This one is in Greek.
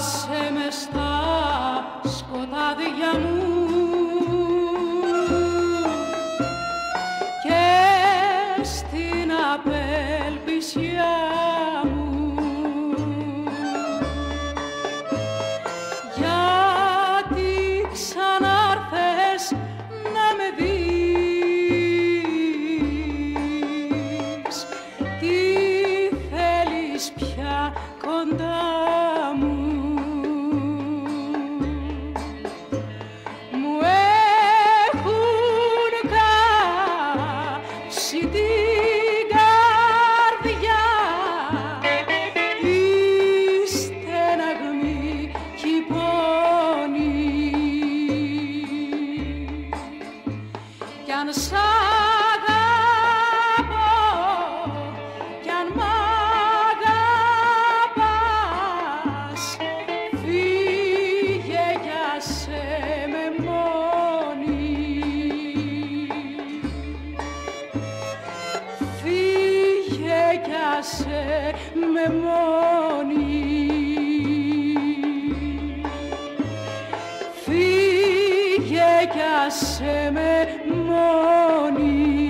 Άσε με στα σκοτάδια μου. Και στην απελπισιά μου. Γιατί ξανάρθες να με δεις. Τι θέλεις πια κοντά κλέψει την καρδιά. Κι αν σαν άσε με μόνη. Φύγε κι άσε με μόνη.